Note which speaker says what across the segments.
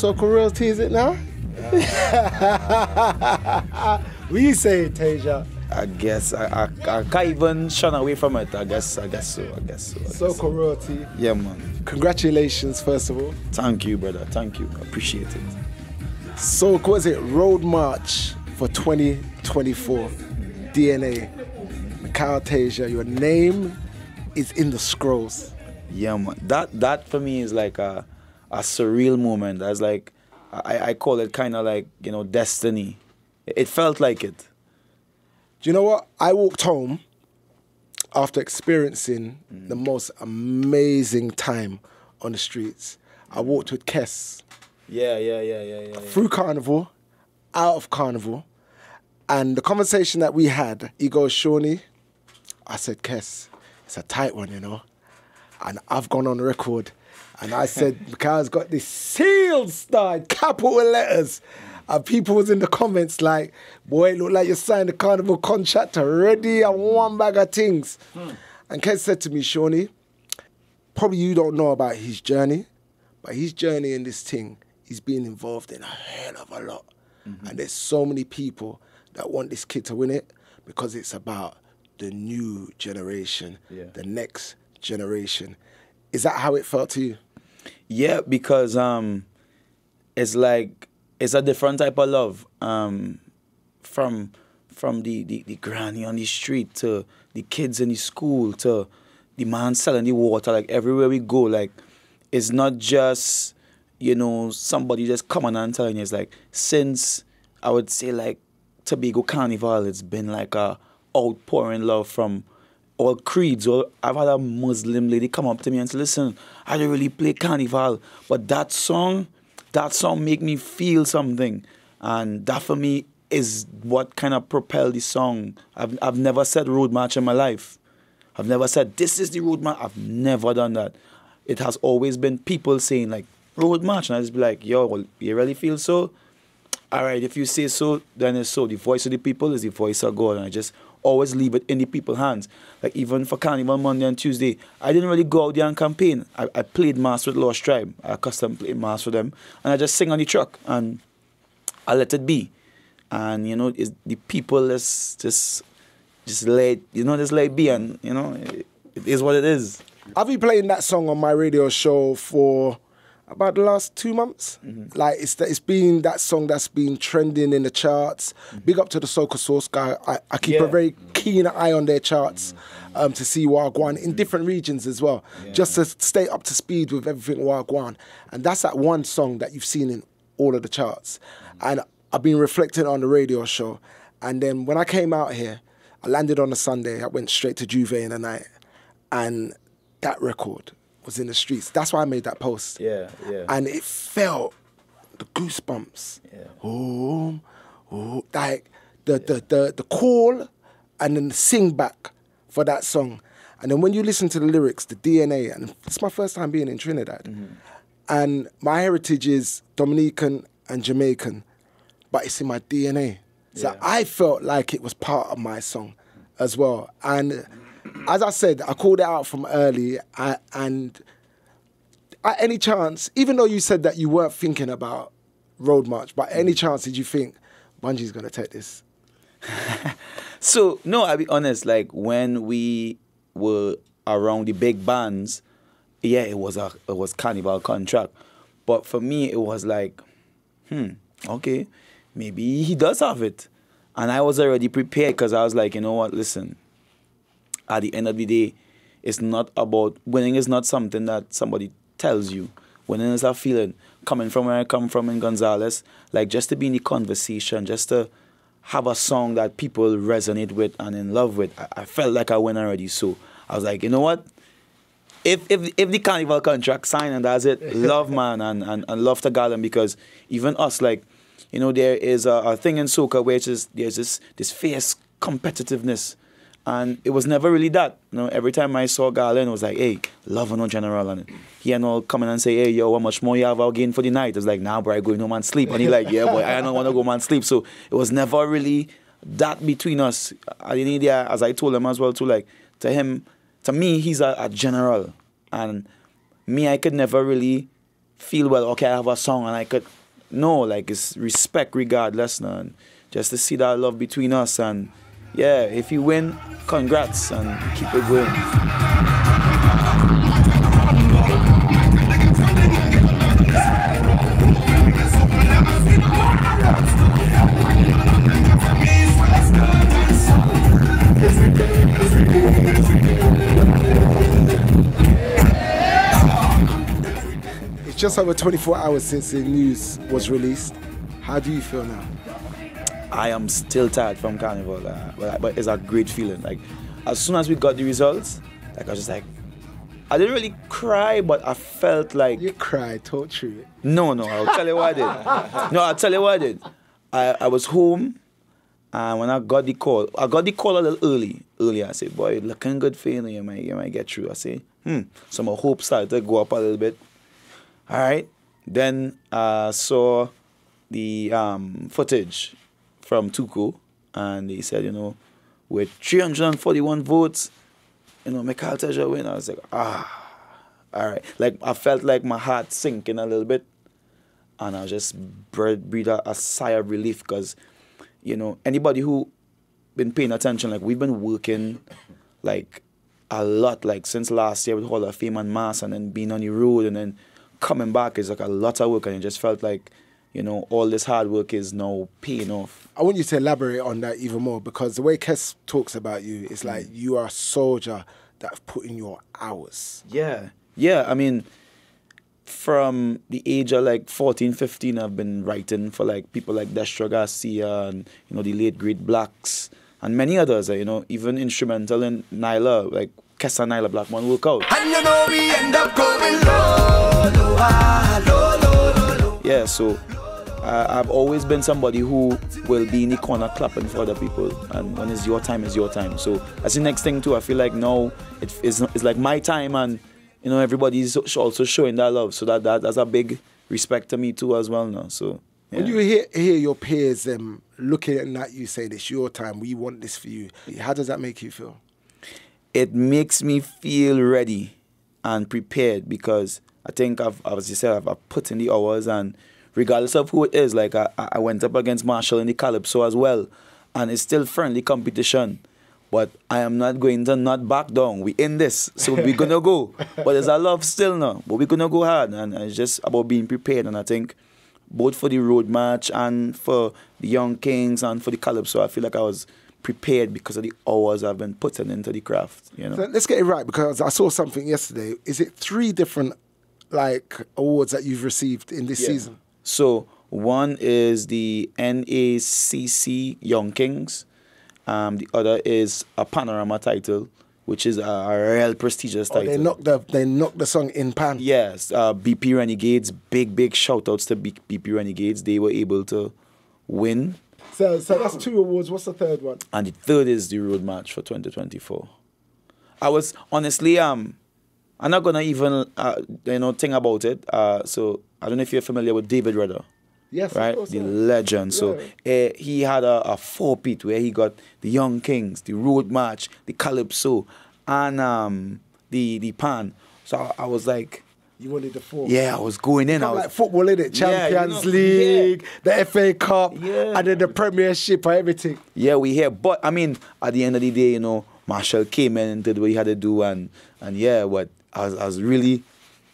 Speaker 1: Soca Royalty, is it now? what you say, Teja?
Speaker 2: I guess I, I, I can't even shun away from it. I guess I guess so. I guess so. I so.
Speaker 1: Royalty.
Speaker 2: Yeah, man.
Speaker 1: Congratulations, first of all.
Speaker 2: Thank you, brother. Thank you. Appreciate it.
Speaker 1: So, what was it? Road March for 2024. DNA. Mical Teja, your name is in the scrolls.
Speaker 2: Yeah, man. That that for me is like a a surreal moment. That's like I, I call it kind of like you know destiny. It felt like it.
Speaker 1: Do you know what? I walked home after experiencing mm. the most amazing time on the streets. I walked with Kes
Speaker 2: Yeah, yeah, yeah, yeah, yeah. yeah.
Speaker 1: through Carnival, out of Carnival, and the conversation that we had, he goes, Shawnee, I said, Kes, it's a tight one, you know. And I've gone on record and I said, Mical's got this sealed star, capital letters. And people was in the comments like, boy, it look like you signed a carnival contract already and one bag of things. And Kes said to me, Shawnee, probably you don't know about his journey, but his journey in this thing, he's been involved in a hell of a lot. And there's so many people that want this kid to win it because it's about the new generation,
Speaker 2: Yeah.
Speaker 1: the next generation. Is that how it felt to you?
Speaker 2: Yeah, because um, it's like it's a different type of love. Um, from from the, the, the granny on the street to the kids in the school to the man selling the water. Like everywhere we go, like it's not just you know somebody just coming and telling you. It's like since I would say like Tobago Carnival, it's been like a outpouring love from all creeds. Or I've had a Muslim lady come up to me and say, "Listen, I don't really play carnival, but that song, that song make me feel something." And that for me is what kind of propelled the song. I've I've never said road march in my life. I've never said this is the road march. I've never done that. It has always been people saying like road march, and I just be like, "Yo, well, you really feel so?" all right, if you say so, then it's so. The voice of the people is the voice of God, and I just always leave it in the people's hands. Like even for Carnival Monday and Tuesday, I didn't really go out there and campaign. I, I played mass with Lost Tribe. I custom played mass for them, and I just sing on the truck, and I let it be. And you know, it's, the people just just just let you know, just let it be, and you know, it, it is what it is.
Speaker 1: I've been playing that song on my radio show for about the last two months. Mm-hmm. Like it's it's been that song that's been trending in the charts. Mm-hmm. Big up to the Soca Source guy. I, I keep a very mm-hmm. keen eye on their charts um, to see Wagwan in different regions as well, just to stay up to speed with everything Wagwan. And that's that one song that you've seen in all of the charts. And I've been reflecting on the radio show. And then when I came out here, I landed on a Sunday. I went straight to J'ouvert in the night, and that record was in the streets. That's why I made that post.
Speaker 2: Yeah, yeah.
Speaker 1: And it felt the goosebumps.
Speaker 2: Yeah.
Speaker 1: Oh, oh, like the, the the the call, and then the sing back for that song, and then when you listen to the lyrics, the DNA, and it's my first time being in Trinidad,
Speaker 2: Mm-hmm.
Speaker 1: and my heritage is Dominican and Jamaican, but it's in my DNA. So
Speaker 2: Yeah.
Speaker 1: I felt like it was part of my song as well. And as I said, I called it out from early. I, and at any chance, even though you said that you weren't thinking about Road March, but any chance did you think Bunji's to take this?
Speaker 2: So no, I'll be honest. Like when we were around the big bands, yeah, it was a it was carnival contract. But for me, it was like, hmm, okay, maybe he does have it, and I was already prepared because I was like, you know what, listen. At the end of the day, it's not about winning. Is not something that somebody tells you. Winning is a feeling. Coming from where I come from in Gonzales, like just to be in the conversation, just to have a song that people resonate with and in love with. I, I felt like I win already. So I was like, you know what? if if if the carnival contract signed and that's it, love man and, and, and love to Garlin because even us like, you know, there is a, a thing in soca where it's just, there's this this fierce competitiveness. And it was never really that. You know, every time I saw Garlin, it was like, hey, love or no general. And he and all come in and say, hey, yo, how much more you have out again for the night? I was like, nah, bro, I going home and sleep. And he like, yeah, boy, I don't want to go home and sleep. So it was never really that between us. I didn't need as I told him as well, too, like, to him, to me, he's a, a general. And me, I could never really feel, well, okay, I have a song and I could, no, like, it's respect regardless, and just to see that love between us. And yeah, if you win, congrats and keep it going.
Speaker 1: It's just over 24 hours since the news was released. How do you feel now?
Speaker 2: I am still tired from Carnival, uh, but, but it's a great feeling. Like, as soon as we got the results, like I was just like, I didn't really cry, but I felt like
Speaker 1: You cried, talk true.
Speaker 2: no, no. I'll tell you what I did. No, I'll tell you what I did. I, I was home, and when I got the call, I got the call a little early. Earlier, I said, "Boy, looking good for you. You might, you might get through." I say, "Hmm." So my hope started to go up a little bit. All right. Then I saw the um, footage from TUCO, and he said, you know, with 341 votes, you know, Mical Teja win. I was like, ah, all right. Like I felt like my heart sinking a little bit, and I just breathed, a, a sigh of relief because, you know, anybody who been paying attention, like we've been working, like a lot, like since last year with Hall of Fame and Mass, and then being on the road, and then coming back is like a lot of work, and it just felt like, you know, all this hard work is now paying off.
Speaker 1: I want you to elaborate on that even more because the way Kes talks about you is like
Speaker 2: Mm.
Speaker 1: you are a soldier that's put in your hours.
Speaker 2: Yeah. Yeah, I mean, from the age of like 14, 15, I've been writing for like people like Destra Garcia and, you know, the late great Blaxx and many others, you know, even instrumental in Nailah, like Kessa Nailah Blackman Workout.
Speaker 3: And you know we end up going low, low, ah, low, low, low, low.
Speaker 2: Yeah, so uh, I've always been somebody who will be in the corner clapping for other people, and when it's your time, it's your time. So that's the next thing too. I feel like now it, it's it's like my time, and you know everybody's also showing that love. So that, that that's a big respect to me too as well now. So yeah.
Speaker 1: When you hear, hear your peers um, looking at you saying it's your time, we want this for you, how does that make you feel?
Speaker 2: it makes me feel ready and prepared because I think I've, as you said, I've, I've put in the hours and regardless of who it is, like I, I went up against Marshall in the Calypso as well, and it's still friendly competition. But I am not going to not back down. We in this, so we're gonna go. But there's a love still now. But we're gonna go hard, and it's just about being prepared. And I think both for the road march and for the Young Kings and for the Calypso, I feel like I was prepared because of the hours I've been putting into the craft. You know.
Speaker 1: So let's get it right because I saw something yesterday. Is it three different like awards that you've received in this
Speaker 2: Yeah.
Speaker 1: season?
Speaker 2: So one is the NACC Young Kings. Um, the other is a Panorama title, which is a, a real prestigious
Speaker 1: Oh,
Speaker 2: title.
Speaker 1: they knocked the they knocked the song in pan.
Speaker 2: Yes, uh, BP Renegades. Big big shout outs to B- BP Renegades. They were able to win,
Speaker 1: So so that's two awards. What's the third one?
Speaker 2: and the third is the road march for 2024. I was honestly um, I'm not gonna even uh, you know think about it. Uh, so I don't know if you're familiar with David Rudder.
Speaker 1: Yes, of
Speaker 2: right?
Speaker 1: course,
Speaker 2: the
Speaker 1: yeah.
Speaker 2: legend. So uh, he had a, a four pit where he got the Young Kings, the Road March, the Calypso, and um, the the Pan. So I, I was like,
Speaker 1: You wanted the four.
Speaker 2: yeah, I was going in. I was
Speaker 1: like football, in it?
Speaker 2: Yeah,
Speaker 1: Champions
Speaker 2: know,
Speaker 1: League, the FA Cup,
Speaker 2: Yeah.
Speaker 1: and then the Premiership and everything.
Speaker 2: yeah, we here. But I mean, at the end of the day, you know, Marshall came in and did what he had to do, and and yeah, what I was I was really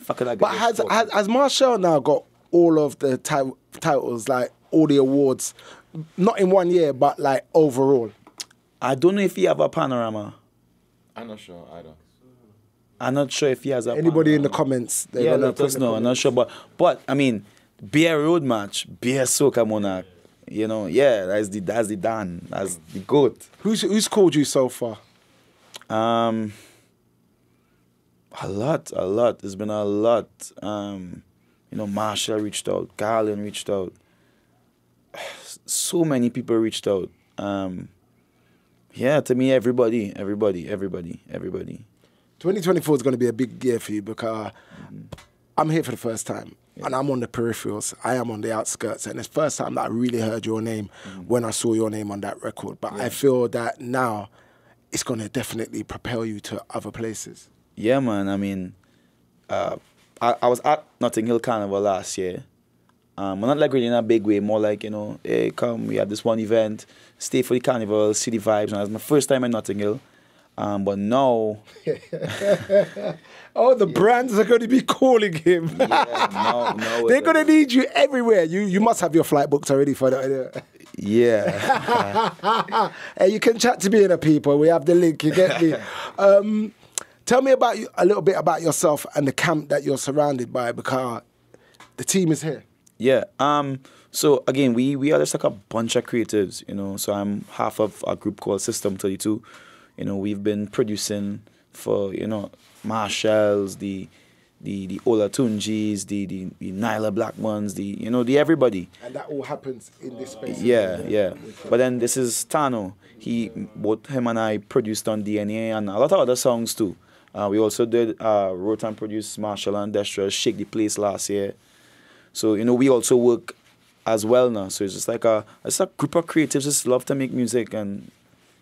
Speaker 2: fucking like.
Speaker 1: But has, has has Marshall now got all of the ti- titles, like all the awards, not in one year, but like overall?
Speaker 2: I don't know if he have a panorama.
Speaker 4: I'm not sure either.
Speaker 2: I'm not sure if he has a.
Speaker 1: Anybody in the comments? they're
Speaker 2: yeah,
Speaker 1: gonna
Speaker 2: let us know. I'm not sure, but but I mean, beer road march, beer soca monarch. You know, yeah, that's the that's the Dan, that's the goat.
Speaker 1: Who's who's called you so far?
Speaker 2: Um, A lot, a lot. There's been a lot. Um, you know, Marshall reached out, Garlin reached out. So many people reached out. Um, yeah, to me, everybody, everybody, everybody, everybody.
Speaker 1: 2024 is going to be a big year for you because I'm here for the first time and I'm on the peripherals. I am on the outskirts, and it's the first time that I really heard your name when I saw your name on that record. But I feel that now it's going to definitely propel you to other places.
Speaker 2: Yeah, man. I mean, uh, I, I was at Notting Hill Carnival last year. Um, not like really in a big way, more like, you know, hey, come, we have this one event, stay for the carnival, see the vibes. And it was my first time in Notting Hill. Um, but now,
Speaker 1: Oh, the brands are going to be calling him.
Speaker 2: yeah, now, now
Speaker 1: They're going to need you everywhere. You you must have your flight booked already for that.
Speaker 2: Yeah.
Speaker 1: hey, you can chat to me and the people. We have the link. You get me. Um, tell me about you a little bit about yourself and the camp that you're surrounded by because the team is here.
Speaker 2: Yeah. Um. So again, we we are just like a bunch of creatives, you know. So I'm half of a group called System 32. You know, we've been producing for you know Marshalls, the the the Olatunjis, the the the Nailah Black ones, the you know the everybody.
Speaker 1: And that all happens in this space.
Speaker 2: Yeah, yeah. But then this is Tano. He both him and I produced on DNA and a lot of other songs too. Uh, we also did uh, wrote and produced Marshall and Destra Shake the Place last year. So you know we also work as well now. So it's just like a it's a group of creatives just love to make music and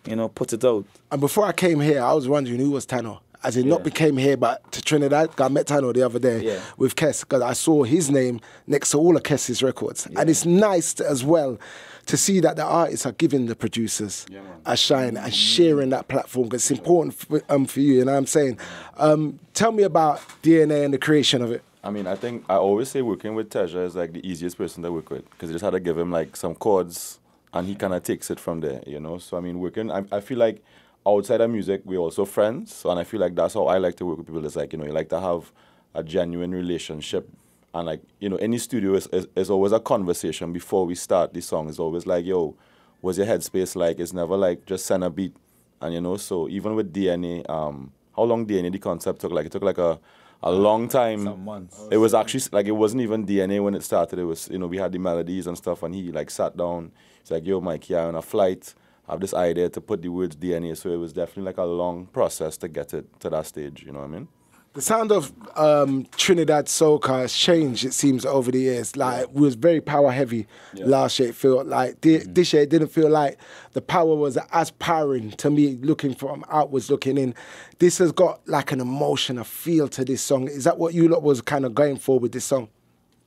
Speaker 2: you know put it out.
Speaker 1: And before I came here, I was wondering who was Tano. As in, not became here, but to Trinidad. I met Tano the other day
Speaker 2: Yeah.
Speaker 1: with Kes because I saw his name next to all of Kes's records. And it's nice to- as well to see that the artists are giving the producers a shine and sharing that platform because it's important for, um, for you. You know what I'm saying? Um, tell me about DNA and the creation of it.
Speaker 4: I mean, I think I always say working with Teja is like the easiest person to work with because you just had to give him like some chords and he kind of takes it from there, you know. So I mean, working, I, I feel like outside of music, we're also friends, so, and I feel like that's how I like to work with people. It's like you know, you like to have a genuine relationship, and like you know, any studio is, is, is always a conversation before we start the song. It's always like, yo, what's your headspace like? It's never like just send a beat, and you know. So even with DNA, um, how long DNA the concept took? Like it took like a a long time.
Speaker 2: Some months.
Speaker 4: It was actually like it wasn't even DNA when it started. It was you know we had the melodies and stuff, and he like sat down. He's like, "Yo, Mike, yeah, on a flight, I have this idea to put the words DNA." So it was definitely like a long process to get it to that stage. You know what I mean?
Speaker 1: The sound of um, Trinidad soca has changed. It seems over the years. Like it was very power heavy last year. It felt like thi- this year it didn't feel like the power was as powering to me. Looking from outwards, looking in, this has got like an emotion, a feel to this song. Is that what you lot was kind of going for with this song?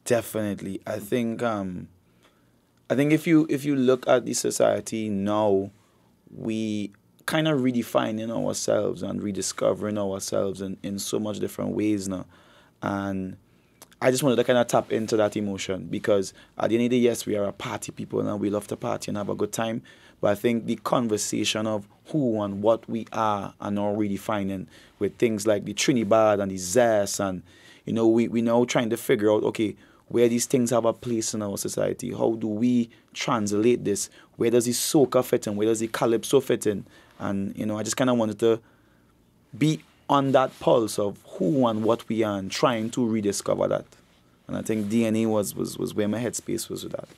Speaker 2: Definitely. I think um I think if you if you look at the society now, we kind of redefining ourselves and rediscovering ourselves in, in so much different ways now. And I just wanted to kind of tap into that emotion because at the end of the day, yes, we are a party people and we love to party and have a good time. But I think the conversation of who and what we are are now redefining with things like the Trinidad and the Zest and you know, we, we now trying to figure out, okay, where these things have a place in our society. How do we translate this? Where does the soca fit in? Where does the calypso fit in? And, you know, I just kind of wanted to be on that pulse of who and what we are and trying to rediscover that. And I think DNA was, was, was where my headspace was with that.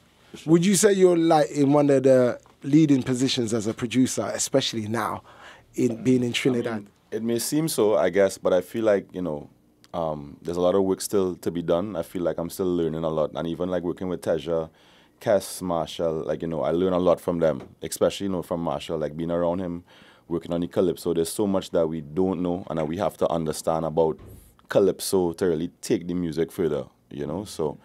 Speaker 1: Would you say you're like in one of the leading positions as a producer, especially now, in being in Trinidad?
Speaker 4: It may seem so, I guess, but I feel like you know, um, there's a lot of work still to be done. I feel like I'm still learning a lot, and even like working with Teja, Kes, Marshall, like you know, I learn a lot from them, especially you know from Marshall, like being around him, working on the calypso. There's so much that we don't know, and that we have to understand about calypso to really take the music further. You know, so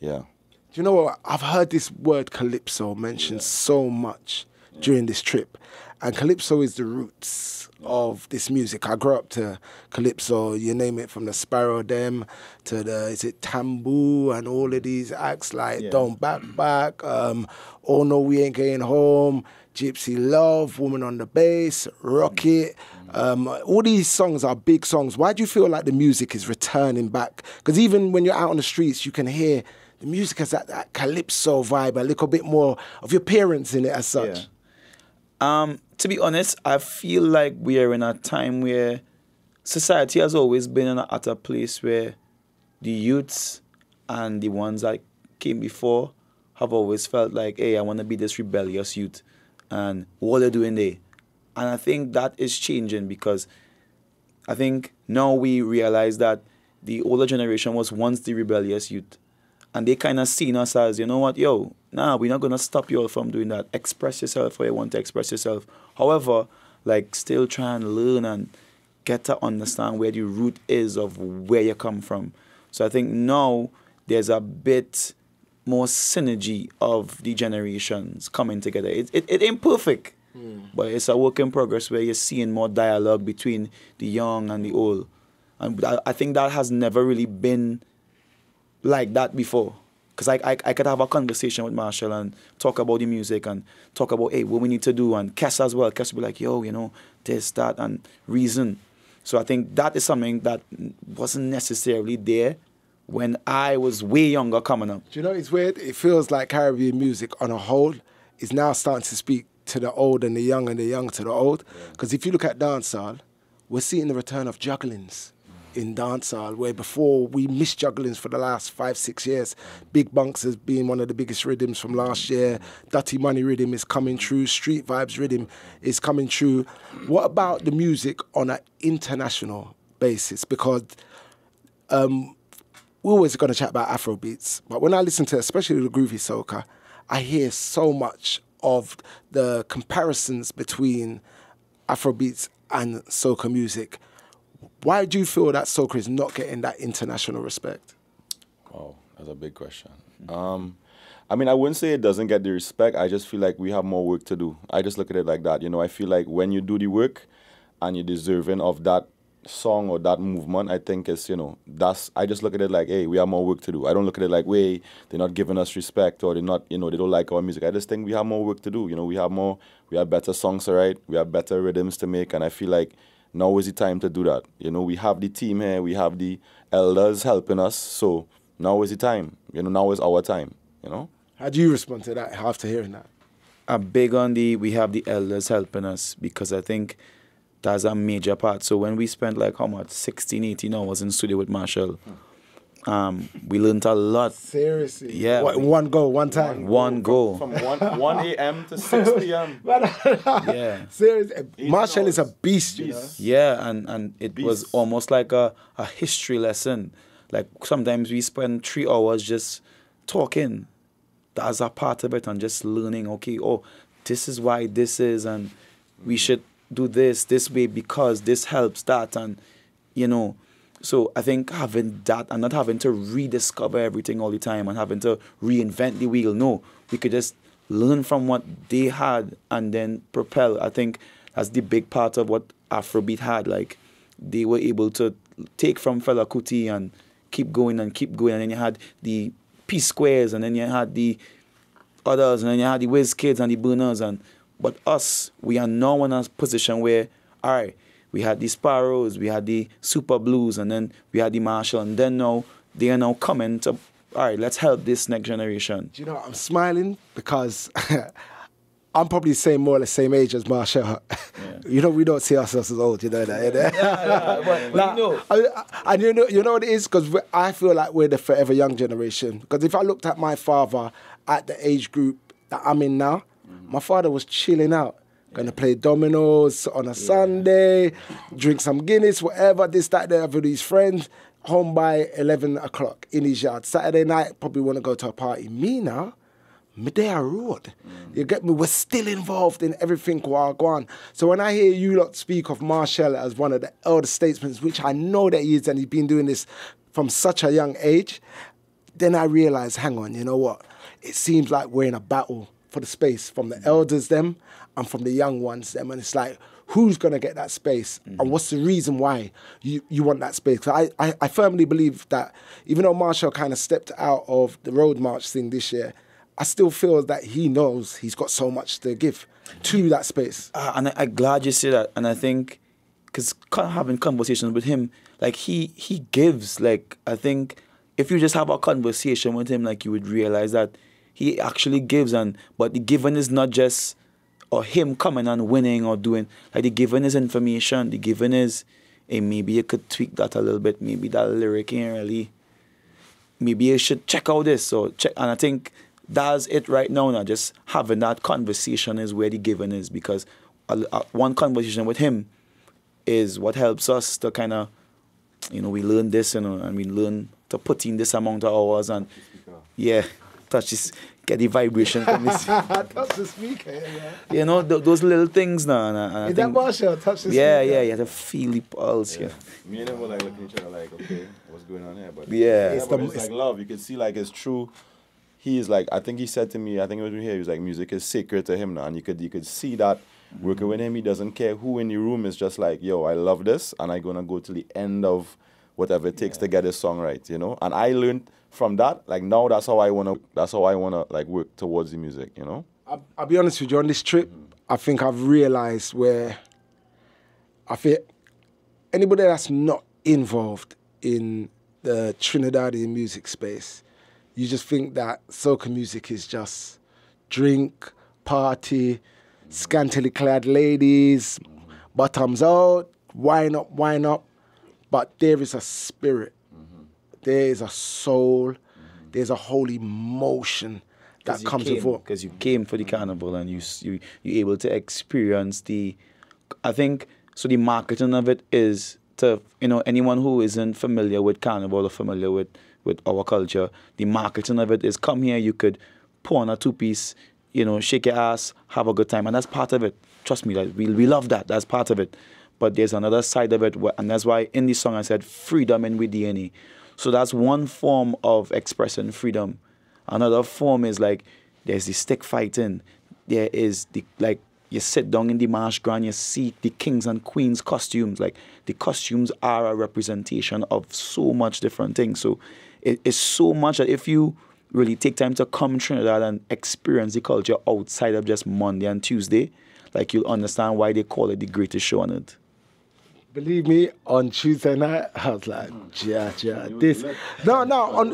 Speaker 4: yeah.
Speaker 1: Do you know what? I've heard this word calypso mentioned so much during this trip. And calypso is the roots of this music. I grew up to calypso, you name it, from the Sparrow Dem to the, is it Tambu and all of these acts like Don't Back Back, um, Oh No We Ain't Getting Home, Gypsy Love, Woman on the Bass, Rocket. Um, all these songs are big songs. Why do you feel like the music is returning back? Because even when you're out on the streets, you can hear the music has that, that calypso vibe, a little bit more of your parents in it as such.
Speaker 2: Yeah. Um, to be honest, I feel like we are in a time where society has always been at a place where the youths and the ones that came before have always felt like, hey, I want to be this rebellious youth. And what they're doing there. And I think that is changing because I think now we realize that the older generation was once the rebellious youth. And they kind of seen us as, you know what, yo, nah, we're not going to stop you all from doing that. Express yourself where you want to express yourself. However, like, still try and learn and get to understand where the root is of where you come from. So I think now there's a bit more synergy of the generations coming together. It, it, it ain't perfect, hmm. but it's a work in progress where you're seeing more dialogue between the young and the old. And I, I think that has never really been like that before. Because I, I, I could have a conversation with Marshall and talk about the music and talk about, hey, what we need to do. And Kes as well. Kes would be like, yo, you know, this, that, and reason. So I think that is something that wasn't necessarily there when I was way younger coming up.
Speaker 1: Do you know it's weird? It feels like Caribbean music on a whole is now starting to speak to the old and the young and the young to the old. Because if you look at dancehall, we're seeing the return of jugglings in dancehall, where before we missed jugglings for the last five, six years. Big Bunks has been one of the biggest rhythms from last year. Dirty Money rhythm is coming true. Street Vibes rhythm is coming true. What about the music on an international basis? Because um, we're always going to chat about Afro beats, but when I listen to especially the groovy soca, I hear so much of the comparisons between Afro beats and soca music. Why do you feel that soca is not getting that international respect?
Speaker 4: Wow, that's a big question. Um, I mean, I wouldn't say it doesn't get the respect. I just feel like we have more work to do. I just look at it like that. You know, I feel like when you do the work and you're deserving of that song or that movement, I think it's, you know, that's, I just look at it like, hey, we have more work to do. I don't look at it like, wait, they're not giving us respect or they're not, you know, they don't like our music. I just think we have more work to do. You know, we have more, we have better songs to write, we have better rhythms to make, and I feel like now is the time to do that. You know, we have the team here, we have the elders helping us, so now is the time. You know, now is our time, you know?
Speaker 1: How do you respond to that after hearing that?
Speaker 2: I'm big on the we have the elders helping us because I think that's a major part. So when we spent like how much 16, 18 hours in studio with Marshall, um, we learned a lot.
Speaker 1: Seriously?
Speaker 2: Yeah.
Speaker 1: What, one go, one time.
Speaker 2: One go.
Speaker 4: From 1, 1 a.m. to 6 p.m.
Speaker 2: Yeah.
Speaker 1: Seriously,
Speaker 4: Eight
Speaker 1: Marshall is a beast, you know.
Speaker 4: Beast.
Speaker 2: Yeah, and, and it was almost like a, a history lesson. Like sometimes we spend three hours just talking. That's a part of it and just learning, okay, oh, this is why this is and we should do this this way because this helps that and you know. So I think having that and not having to rediscover everything all the time and having to reinvent the wheel. No, we could just learn from what they had and then propel. I think that's the big part of what Afrobeat had. Like they were able to take from Fela Kuti and keep going and keep going. And then you had the P Squares and then you had the others and then you had the Wizkids and the Burners and but us, we are now in a position where, all right, we had the Sparrows, we had the Super Blues, and then we had the Marshall, and then now they are now coming to, all right, let's help this next generation.
Speaker 1: Do you know, I'm smiling because I'm probably the same, more or less same age as Marshall. you know, we don't see ourselves as old, you know that, yeah?
Speaker 2: but,
Speaker 1: Like, I- I- and you know, you know what it is because I feel like we're the forever young generation. Because if I looked at my father at the age group that I'm in now, mm-hmm. my father was chilling out, gonna play dominoes on a Sunday, drink some Guinness, whatever, this, that, there with his friends. Home by eleven o'clock in his yard. Saturday night, probably want to go to a party. Me now, Medea Road. Mm. You get me? We're still involved in everything while. So when I hear you lot speak of Marshall as one of the elder statesmen, which I know that he is, and he's been doing this from such a young age, then I realize, hang on, you know what? It seems like we're in a battle for the space from the mm. elders them and from the young ones them, and it's like. Who's gonna get that space, and what's the reason why you, you want that space? 'Cause I, I, I firmly believe that even though Marshall kind of stepped out of the road march thing this year, I still feel that he knows he's got so much to give to that space.
Speaker 2: Uh, and I, I'm glad you say that. And I think, because having conversations with him, like he he gives. Like I think if you just have a conversation with him, like you would realize that he actually gives. And but the giving is not just or him coming and winning or doing. Like the giving is information. The giving is hey, maybe you could tweak that a little bit. Maybe that lyric ain't really. Maybe you should check out this. So check, and I think that's it right now. Now, just having that conversation is where the giving is because a, a- one conversation with him is what helps us to kind of, you know, we learn this, you know, and we learn to put in this amount of hours and yeah, touch this, get the vibration from this.
Speaker 1: Touch the speaker. Yeah.
Speaker 2: you know, th- those little things now. And, I- and I
Speaker 1: Is that
Speaker 2: think-
Speaker 1: Marshall? Touch the
Speaker 2: yeah,
Speaker 1: speaker.
Speaker 2: yeah, you have to feel the pulse. Yeah.
Speaker 4: Me and him were like looking at each other like, okay, what's going on here? But
Speaker 2: Yeah.
Speaker 4: it's,
Speaker 2: It's
Speaker 4: but
Speaker 1: the-
Speaker 4: it's like love. You can see like it's true. He is like I think he said to me, I think it was here, he was like music is sacred to him now. And you could you could see that working mm-hmm. with him, he doesn't care who in the room is just like, yo, I love this and I'm gonna go to the end of whatever it takes to get this song right, you know? And I learned from that, like now that's how I wanna that's how I wanna like work towards the music, you know?
Speaker 1: I'll, I'll be honest with you. On this trip, I think I've realised where I feel anybody that's not involved in the Trinidadian music space, you just think that soca music is just drink, party, scantily clad ladies, bottoms out, wine up, wine up. But there is a spirit, there is a soul, there's a whole emotion that comes with it.
Speaker 2: because you came for the carnival and you you you able to experience the I think so the marketing of it is to you know anyone who isn't familiar with carnival or familiar with with our culture the marketing of it is come here you could pour on a two piece you know shake your ass have a good time. And that's part of it. Trust me that we, we love that. That's part of it but there's another side of it and that's why in this song I said freedom in with DNA so that's one form of expressing freedom Another form is like there's the stick fighting. There is the like you sit down in the marsh ground, you see the kings and queens costumes. Like the costumes are a representation of so much different things. So it is so much that if you really take time to come to Trinidad and experience the culture outside of just Monday and Tuesday, like you'll understand why they call it the greatest show on earth.
Speaker 1: Believe me, on Tuesday night, I was like, yeah, yeah, this. No, no, on,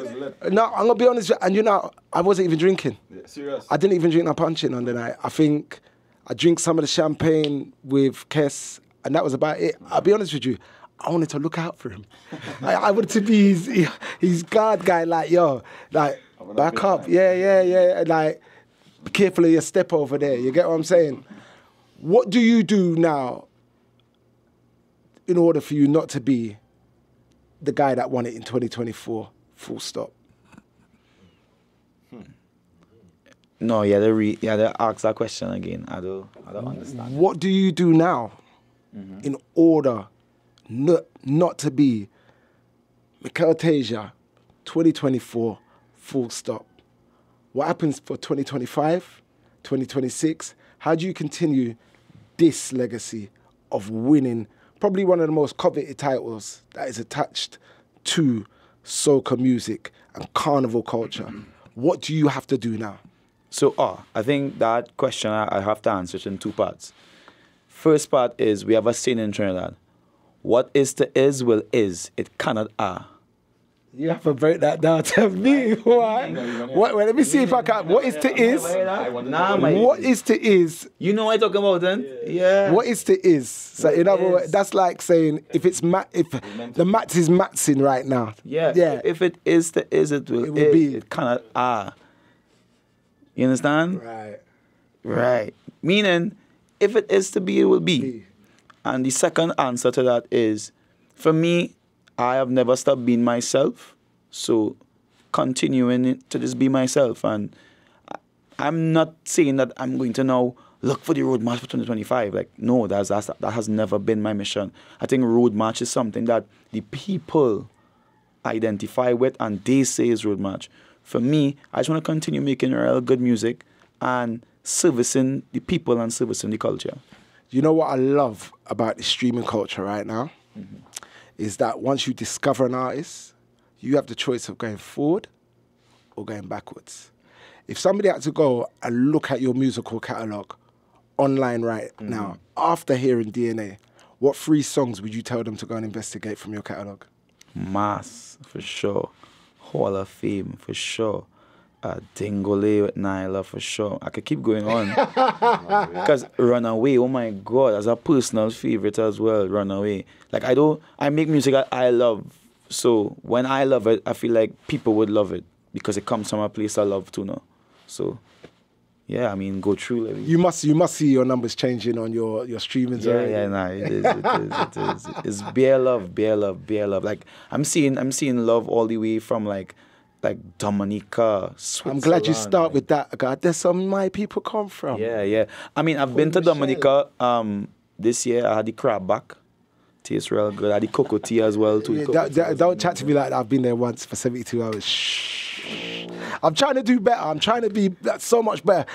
Speaker 1: no, I'm gonna be honest, with you, and you know, I wasn't even drinking.
Speaker 4: serious.
Speaker 1: I didn't even drink no punching on the night. I think I drink some of the champagne with Kes, and that was about it. I'll be honest with you, I wanted to look out for him. I, I wanted to be his, his guard guy, like, yo, like, back up, yeah, yeah, yeah, like, be careful of your step over there. You get what I'm saying? What do you do now in order for you not to be the guy that won it in 2024? Full stop.
Speaker 2: Hmm. No, yeah, they re- you had to ask that question again. I don't I don't understand.
Speaker 1: What do you do now mm-hmm. in order not, not to be Mical Teja 2024 full stop? What happens for 2025, 2026? How do you continue this legacy of winning probably one of the most coveted titles that is attached to soca music and carnival culture? What do you have to do now?
Speaker 2: So, ah, I think that question I, have to answer it in two parts. First part is we have a scene in Trinidad: "What is to is will is; it cannot are."
Speaker 1: You have to break that down to me. Why? What, wait, let me see if I can. What is to is?
Speaker 2: Nah,
Speaker 1: What is to is?
Speaker 2: You know what I'm talking about, then? Yeah.
Speaker 1: What is to is? So in other
Speaker 2: is.
Speaker 1: words, that's like saying if it's mat, if the mats is matsing right now.
Speaker 2: Yeah.
Speaker 1: Yeah.
Speaker 2: If it is to is, it will,
Speaker 1: It will
Speaker 2: is,
Speaker 1: be.
Speaker 2: It of ah. You understand?
Speaker 1: right.
Speaker 2: Right. Meaning, if it is to be, it will be.
Speaker 1: Be.
Speaker 2: And the second answer to that is, for me, I have never stopped being myself. So, continuing to just be myself. And I'm not saying that I'm going to now look for the road march for 2025. Like, no, that's, that's, that has never been my mission. I think road march is something that the people identify with and they say is road march. For me, I just want to continue making real good music and servicing the people and servicing the culture.
Speaker 1: You know what I love about the streaming culture right now mm-hmm. Is that once you discover an artist, you have the choice of going forward or going backwards. If somebody had to go and look at your musical catalog online right mm. now after hearing DNA, what three songs would you tell them to go and investigate from your catalog?
Speaker 2: Mass, for sure. Hall of Fame, for sure. Uh, Dingole with Nailah for sure. I could keep going on. Because Runaway, oh my God, as a personal favorite as well, Runaway. Like, I don't, I make music that I love. So when I love it, I feel like people would love it because it comes from a place I love too now. So, yeah, I mean, go through. Like,
Speaker 1: You must you must see your numbers changing on your your streamings.
Speaker 2: yeah,
Speaker 1: already.
Speaker 2: yeah, nah, it is, it is, it is. It's bare love, bare love, bare love. Like I'm seeing, I'm seeing love all the way from like, like Dominica.
Speaker 1: I'm glad you start with that. God, there's some my people come from.
Speaker 2: Yeah, yeah. I mean, I've been to. Dominica um this year. I had the crab back. Tastes real good. I had the cocoa tea as well too.
Speaker 1: Yeah,
Speaker 2: Cocoa
Speaker 1: don't, don't- chat to me like that. I've been there once for 72 hours. Shh. I'm trying to do better. I'm trying to be so much better.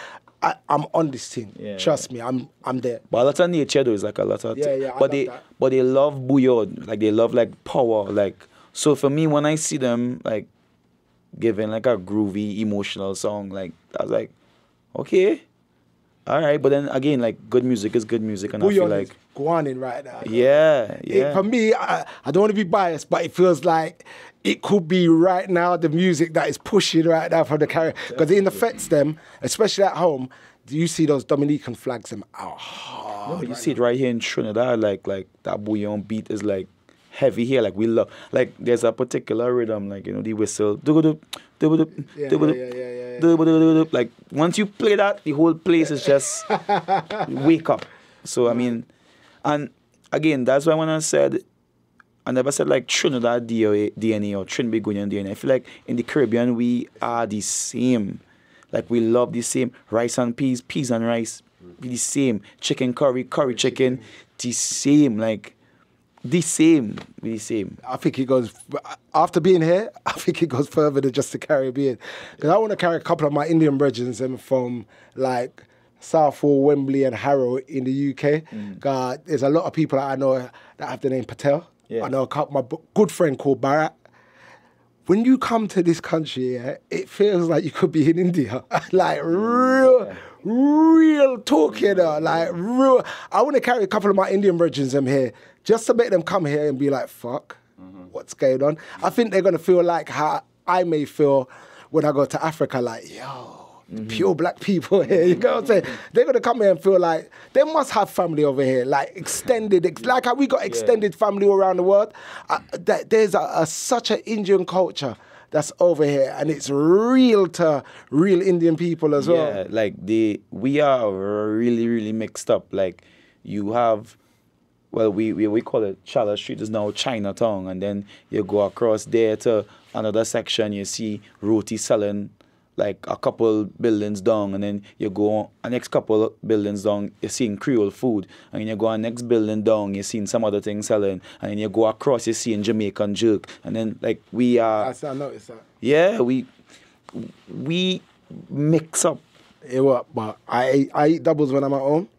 Speaker 1: I, I'm on this thing.
Speaker 2: Yeah,
Speaker 1: Trust me. I'm I'm there.
Speaker 2: But a lot of nature though is like a lot of
Speaker 1: Yeah, yeah, I
Speaker 2: but they
Speaker 1: that.
Speaker 2: but they love bouyon. Like they love like power. Like so for me when I see them like giving like a groovy emotional song, like I was like, okay. All right. But then again, like good music is good music and I feel like
Speaker 1: guaning right now.
Speaker 2: Yeah,
Speaker 1: It-
Speaker 2: yeah.
Speaker 1: for me, I, I don't want to be biased, but it feels like it could be right now the music that is pushing right now from the carrier because it affects them, especially at home. Do you see those Dominican flags? Them out hard.
Speaker 2: No, you see it right here in Trinidad, like like that bouyon beat is like heavy here. Like we love like there's a particular rhythm, like you know, the whistle. Like once you play that, the whole place is just wake up. So I mean, and again, that's why when I said I never said like Trinidad DNA or Trinbagonian DNA. I feel like in the Caribbean we are the same. Like we love the same rice and peas, peas and rice, the same. Chicken curry, curry chicken, the same. Like the same, the same.
Speaker 1: I think it goes after being here. I think it goes further than just the Caribbean because I want to carry a couple of my Indian brethren them from like Southall, Wembley, and Harrow in the UK. Mm. God, there's a lot of people that I know that have the name Patel.
Speaker 2: Yeah.
Speaker 1: I know a couple, my good friend called Bharat. When you come to this country, yeah, it feels like you could be in India. like real, real talk, you know, like real. I want to carry a couple of my Indian brethren them here just to make them come here and be like, fuck, what's going on? I think they're going to feel like how I may feel when I go to Africa, like, yo, pure black people here. You know what I'm saying? They're going to come here and feel like they must have family over here, like extended, ex- like how we got extended family all around the world. Uh, that there's a, a such an Indian culture that's over here, and it's real to real Indian people as well.
Speaker 2: Yeah, like they we are really, really mixed up. Like you have well we, we we call it Charlotte Street. Is now Chinatown. And then you go across there to another section. You see roti selling like a couple buildings down. And then you go on a next couple buildings down you're seeing Creole food. And then you go on next building down you're seeing some other things selling. And then you go across you're seeing Jamaican jerk. And then like we are
Speaker 1: I, I noticed that.
Speaker 2: yeah we we mix up.
Speaker 1: It what? But I I eat doubles when I'm at home.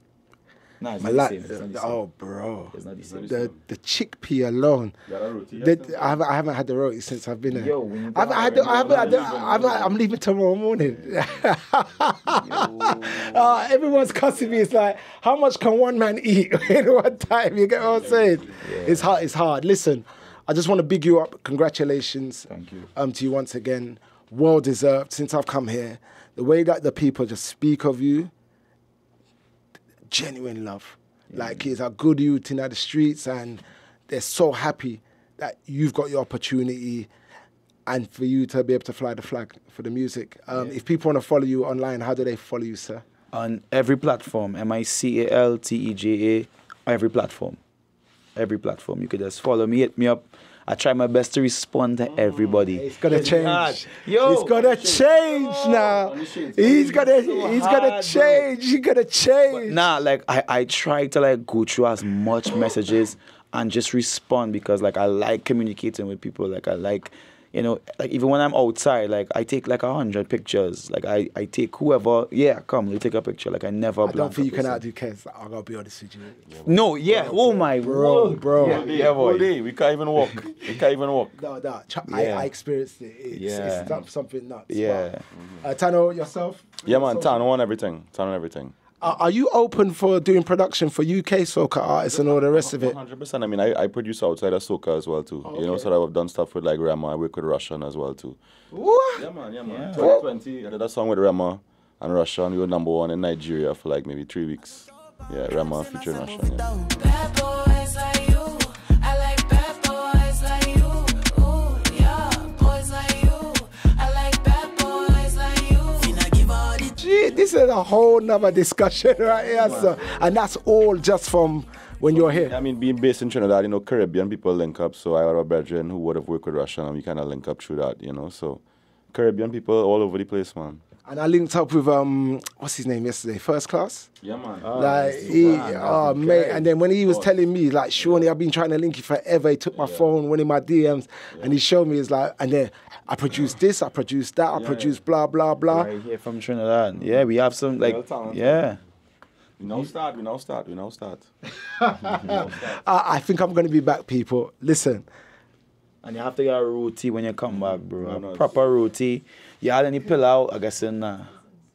Speaker 2: Nah, it's
Speaker 1: My
Speaker 2: not the
Speaker 1: la-
Speaker 2: same. It's not the same.
Speaker 1: oh, bro.
Speaker 2: It's not the same.
Speaker 1: The the chickpea alone.
Speaker 4: Yeah, that roti, yeah,
Speaker 1: That- I haven't I haven't had the roti since I've been there.
Speaker 2: Yo, we
Speaker 1: I haven't
Speaker 2: have
Speaker 1: had the,
Speaker 2: it.
Speaker 1: I haven't had the, I haven't, I'm leaving tomorrow morning. Ah, everyone's cussing me. It's like, how much can one man eat in one time? You get what I'm saying? It's hard. It's hard. Listen, I just want to big you up. Congratulations.
Speaker 2: Thank you.
Speaker 1: Um, to you once again. Well deserved. Since I've come here, the way that the people just speak of you, genuine love. Like he's a good youth in the streets, and they're so happy that you've got your opportunity, and for you to be able to fly the flag for the music. Um, If people want to follow you online, how do they follow you, sir?
Speaker 2: on every platform. M I C A L T E J A. Every platform. Every platform. You could just follow me, hit me up. I try my best to respond to everybody.
Speaker 1: It's gonna
Speaker 2: It's
Speaker 1: change.
Speaker 2: hard. Yo,
Speaker 1: it's gonna change now. He's gonna, he's gonna
Speaker 2: hard, bro.
Speaker 1: change. He's gonna change.
Speaker 2: Nah, like I, I try to like go through as much messages and just respond because like I like communicating with people. Like I like, you know, like even when I'm outside, like I take like a hundred pictures. Like I, I take whoever, yeah, come, you take a picture. Like I never.
Speaker 1: I don't think you can
Speaker 2: person.
Speaker 1: outdo Kes. I gotta be honest with you.
Speaker 2: No, yeah. Oh my
Speaker 1: Bro,
Speaker 2: word.
Speaker 1: bro.
Speaker 2: Yeah,
Speaker 4: All day,
Speaker 2: yeah,
Speaker 4: all
Speaker 2: boy.
Speaker 4: day. We can't even walk. We can't even walk.
Speaker 1: No, no. Ch- I,
Speaker 2: Yeah.
Speaker 1: I experienced it. It's,
Speaker 2: Yeah.
Speaker 1: it's some- something nuts.
Speaker 2: Yeah.
Speaker 1: But, uh, Tano, yourself?
Speaker 4: Yeah, man. Tan on everything. Tan on everything.
Speaker 1: Are, are you open for doing production for UK soca artists and all the rest of it?
Speaker 4: 100%. I mean, I, I produce outside of soca as well too. You know, so I've done stuff with like Rema. I work with Rvssian as well too.
Speaker 1: What?
Speaker 4: Yeah, man. Yeah, man. 2020, I did a song with Rema and Rvssian. We were number one in Nigeria for like maybe three weeks. Yeah, Rema featuring Rvssian. Yeah.
Speaker 1: Is a whole nother discussion right here, sir. And that's all just from when you're here.
Speaker 4: I mean, being based in Trinidad, you know, Caribbean people link up. So I have a brethren who would have worked with Rvssian, and we kind of link up through that, you know. So Caribbean people all over the place, man.
Speaker 1: And I linked up with um, what's his name yesterday? First class.
Speaker 4: Yeah, man.
Speaker 1: like he, oh mate, and then when he was telling me like, Shawnee, I've been trying to link you forever. He took my phone, went in my DMs, and he showed me. It's like, and then I produce this, I produce that, I produced blah blah blah.
Speaker 2: Right here from Trinidad. Yeah, we have some like yeah.
Speaker 4: We now start, we now start, we now start.
Speaker 1: I, I think I'm gonna be back, people. Listen,
Speaker 2: And you have to get a roti when you come back, bro.
Speaker 4: No, no, it's-
Speaker 2: proper roti. You had any pilau? I guess nah.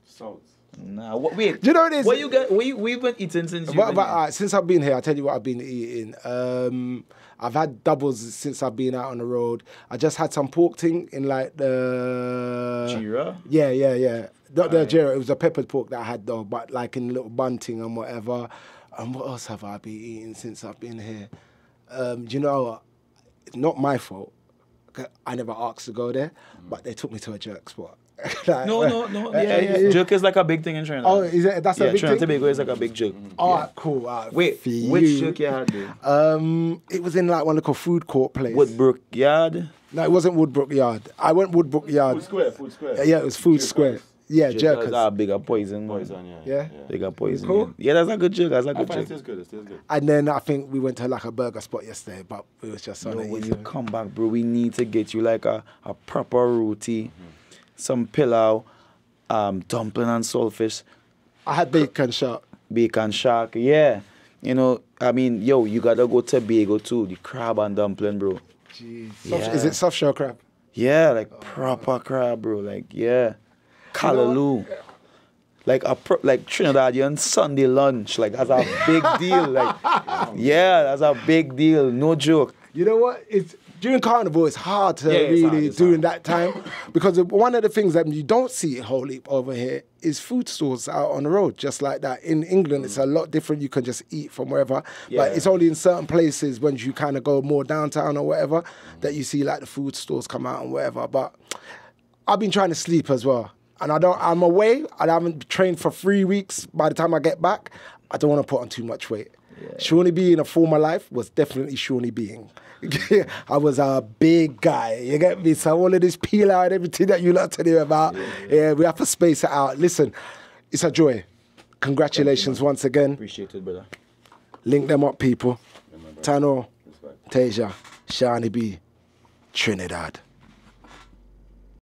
Speaker 4: South.
Speaker 2: Nah. What, wait.
Speaker 1: Do you know what it is?
Speaker 2: What you get? What you we've been eating since you
Speaker 1: but,
Speaker 2: been
Speaker 1: but
Speaker 2: here?
Speaker 1: uh, since I've been here, I tell you what I've been eating. Um, I've had doubles since I've been out on the road. I just had some pork thing in like the
Speaker 2: Jira?
Speaker 1: Yeah, yeah, yeah. Not the Jira. It was a peppered pork that I had though, but like in little bunting and whatever. And what else have I been eating since I've been here? Um, do you know, it's not my fault. I never asked to go there, but they took me to a jerk spot. Like,
Speaker 2: No, no, no.
Speaker 1: uh,
Speaker 2: Yeah,
Speaker 1: uh,
Speaker 2: yeah.
Speaker 1: uh,
Speaker 2: Jerk is like a big thing in Trinidad.
Speaker 1: Oh, is it? That's a
Speaker 2: yeah,
Speaker 1: big
Speaker 2: Trinidad
Speaker 1: thing?
Speaker 2: Tobago is like a big jerk.
Speaker 1: All right, cool. all right,
Speaker 2: Wait, which
Speaker 1: you.
Speaker 2: jerk you had there?
Speaker 1: Um, it was in like one little food court place.
Speaker 2: Woodbrook Yard.
Speaker 1: No, it wasn't Woodbrook Yard. I went Woodbrook Yard.
Speaker 4: Food Square, Food Square.
Speaker 1: Yeah, it was Food Square. Yeah,
Speaker 2: Jerkers
Speaker 1: jerkers.
Speaker 2: are bigger poison. man.
Speaker 4: Poison, yeah.
Speaker 1: Yeah?
Speaker 2: Bigger poison.
Speaker 1: Cool.
Speaker 2: Yeah, that's a good jerk. That's a
Speaker 4: I
Speaker 2: good
Speaker 4: find it
Speaker 2: jerk.
Speaker 4: tastes good, it tastes good.
Speaker 1: And then I think we went to like a burger spot yesterday, but it was just on
Speaker 2: Yo,
Speaker 1: the
Speaker 2: when you come back, bro, we need to get you like a, a proper roti, some pilau, um, dumpling and saltfish,
Speaker 1: I had bake and
Speaker 2: shark. bake and shark. Yeah. You know, I mean, yo, you gotta go to Tobago too, the crab and dumpling, bro.
Speaker 1: Jeez. Soft,
Speaker 2: Yeah.
Speaker 1: Is it soft shell crab?
Speaker 2: Yeah, like proper crab, bro. Like, yeah. Callaloo. Like a pro, like Trinidadian Sunday lunch. Like that's a big deal. Like yeah, that's a big deal. No joke.
Speaker 1: You know what? It's during carnival. It's hard to
Speaker 2: Yeah,
Speaker 1: really
Speaker 2: hard,
Speaker 1: during
Speaker 2: hard.
Speaker 1: that time because one of the things that you don't see a whole heap over here is food stores out on the road, just like that. In England, it's a mm. lot different. You can just eat from wherever,
Speaker 2: Yeah.
Speaker 1: but it's only in certain places when you kind of go more downtown or whatever mm. that you see like the food stores come out and whatever. But I've been trying to sleep as well. And I don't I'm away. I haven't trained for three weeks. By the time I get back, I don't want to put on too much weight. Shawnee B in a former life was definitely Shawnee being. I was a big guy. You get me? So all of this pilau and everything that you lot telling me about, yeah, we have to space it out. Listen, it's a joy. Congratulations once again.
Speaker 2: Appreciate it, brother.
Speaker 1: Link them up, people. Tano, Tasia, Shawnee B, Trinidad.